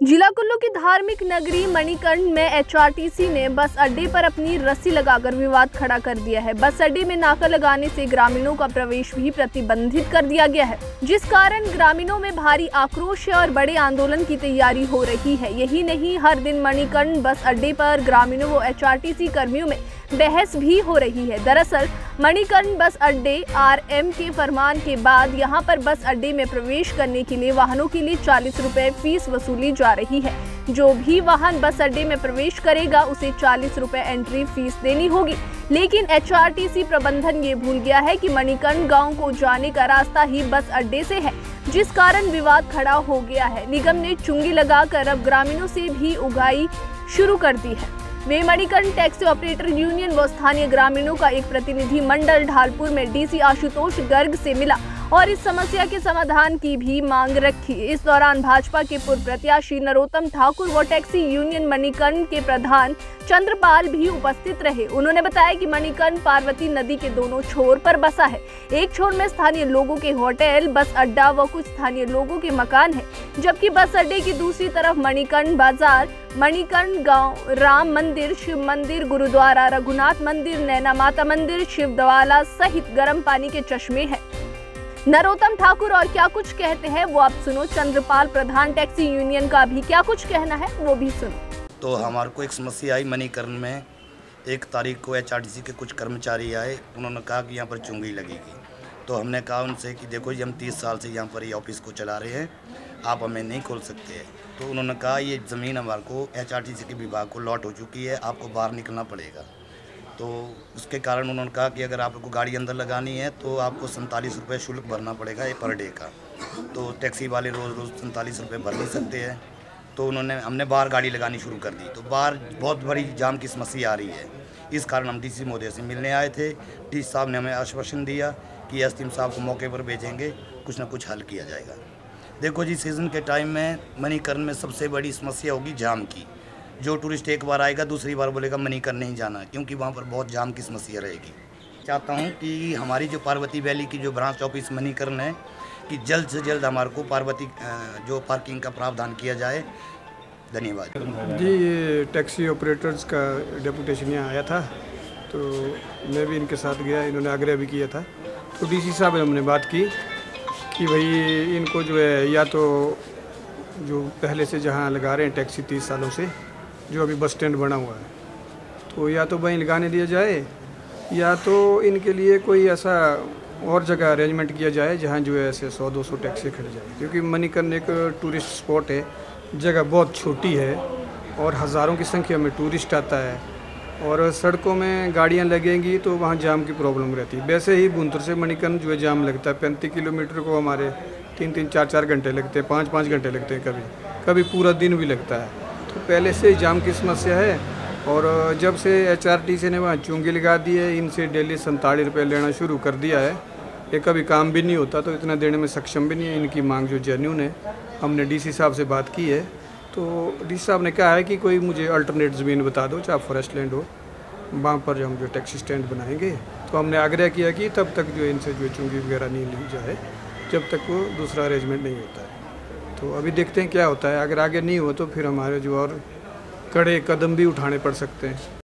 जिला कुल्लू की धार्मिक नगरी मणिकर्ण में एचआरटीसी ने बस अड्डे पर अपनी रस्सी लगाकर विवाद खड़ा कर दिया है। बस अड्डे में नाका लगाने से ग्रामीणों का प्रवेश भी प्रतिबंधित कर दिया गया है। जिस कारण ग्रामीणों में भारी आक्रोश है और बड़े आंदोलन की तैयारी हो रही है। यही नहीं, हर दिन मणिकर्ण बस अड्डे पर ग्रामीणों व एचआरटीसी कर्मियों में बहस भी हो रही है। दरअसल, मणिकर्ण बस अड्डे आरएम के फरमान के बाद यहाँ पर बस अड्डे में प्रवेश करने के लिए वाहनों के लिए चालीस रुपए फ़ीस वसूली जा रही है। जो भी वाहन बस अड्डे में प्रवेश करेगा, उसे चालीस रुपए एंट्री फ़ीस देनी होगी। लेकिन एचआरटीसी प्रबंधन ये भूल गया है कि मणिकर्ण गाँव को जाने का रास्ता ही बस अड्डे से है, जिस कारण विवाद खड़ा हो गया है। निगम ने चुंगी लगाकर अब ग्रामीणों से भी उगाई शुरू कर दी है। वे टैक्सी ऑपरेटर यूनियन व स्थानीय ग्रामीणों का एक प्रतिनिधि मंडल ढालपुर में डीसी आशुतोष गर्ग से मिला। और इस समस्या के समाधान की भी मांग रखी। इस दौरान भाजपा के पूर्व प्रत्याशी नरोत्तम ठाकुर व टैक्सी यूनियन मणिकर्ण के प्रधान चंद्रपाल भी उपस्थित रहे। उन्होंने बताया कि मणिकर्ण पार्वती नदी के दोनों छोर पर बसा है। एक छोर में स्थानीय लोगों के होटल, बस अड्डा व कुछ स्थानीय लोगों के मकान है, जबकि बस अड्डे की दूसरी तरफ़ मणिकर्ण बाज़ार, मणिकर्ण गाँव, राम मंदिर, शिव मंदिर, गुरुद्वारा, रघुनाथ मंदिर, नैना माता मंदिर, शिव दवाला सहित गर्म पानी के चश्मे हैं। नरोत्तम ठाकुर और क्या कुछ कहते हैं? वो आप सुनो, चंद्रपाल प्रधान टैक्सी यूनियन का भी क्या कुछ कहना है, वो भी सुनो। तो हमारे को एक समस्या आई मनीकरण में। एक तारीख को एचआरटीसी के कुछ कर्मचारी आए, उन्होंने कहा कि यहाँ पर चुंगी लगेगी। तो हमने कहा उनसे कि देखो जी, हम तीस साल से यहाँ पर ये ऑफ़िस को चला रहे हैं, आप हमें नहीं खोल सकते तो उन्होंने कहा, ये ज़मीन हमारे को एचआरटीसी के विभाग को लॉट हो चुकी है, आपको बाहर निकलना पड़ेगा। तो उसके कारण उन्होंने कहा कि अगर आपको गाड़ी अंदर लगानी है तो आपको सैंतालीस रुपये शुल्क भरना पड़ेगा ये पर डे का। तो टैक्सी वाले रोज़ रोज़ सैंतालीस रुपये भर नहीं सकते हैं। तो उन्होंने, हमने बाहर गाड़ी लगानी शुरू कर दी। तो बाहर बहुत बड़ी जाम की समस्या आ रही है। इस कारण हम डी सी महोदय से मिलने आए थे। डी साहब ने हमें आश्वासन दिया कि एस साहब को मौके पर भेजेंगे, कुछ ना कुछ हल किया जाएगा। देखो जी, सीज़न के टाइम में मनीकरण में सबसे बड़ी समस्या होगी जाम की। जो टूरिस्ट एक बार आएगा, दूसरी बार बोलेगा मनीकर नहीं जाना। क्योंकि वहाँ पर बहुत जाम की समस्या रहेगी। चाहता हूँ कि हमारी जो पार्वती वैली की जो ब्रांच ऑफ़िस मनीकरण है, कि जल्द से जल्द हमारे को पार्वती जो पार्किंग का प्रावधान किया जाए। धन्यवाद। जी, ये टैक्सी ऑपरेटर्स का डेपुटेशन यहाँ आया था तो मैं भी इनके साथ गया, इन्होंने आग्रह भी किया था। तो डीसी साहब ने हमने बात की कि भाई इनको जो है, या तो जो पहले से जहाँ लगा रहे हैं टैक्सी तीस सालों से जो अभी बस स्टैंड बना हुआ है। तो या तो वहीं लगाने दिया जाए, या तो इनके लिए कोई ऐसा और जगह अरेंजमेंट किया जाए जहाँ जो है ऐसे सौ दो सौ टैक्सी खड़े जाए। क्योंकि मणिकर्ण एक टूरिस्ट स्पॉट है, जगह बहुत छोटी है और हज़ारों की संख्या में टूरिस्ट आता है और सड़कों में गाड़ियाँ लगेंगी तो वहाँ जाम की प्रॉब्लम रहती है। वैसे ही बुंतर से मणिकर्ण जो है जाम लगता है। पैंतीस किलोमीटर को हमारे तीन तीन चार चार घंटे लगते हैं, पाँच पाँच घंटे लगते हैं कभी। कभी पूरा दिन भी लगता है। तो पहले से जाम की समस्या है और जब से एच आर टी सी ने वहाँ चुंगी लगा दी है, इनसे डेली सैंतालीस रुपये लेना शुरू कर दिया है। ये कभी काम भी नहीं होता तो इतना देने में सक्षम भी नहीं है, इनकी मांग जो जेन्यून है हमने डीसी साहब से बात की है। तो डीसी साहब ने कहा है कि कोई मुझे अल्टरनेट ज़मीन बता दो, चाहे फॉरेस्ट लैंड हो, वहाँ पर जो हम जो टैक्सी स्टैंड बनाएँगे। तो हमने आग्रह किया कि तब तक जो इनसे जो चुंगी वगैरह नहीं ली जाए, जब तक वो दूसरा अरेंजमेंट नहीं होता है। तो अभी देखते हैं क्या होता है। अगर आगे नहीं हो तो फिर हमारे जो और कड़े कदम भी उठाने पड़ सकते हैं।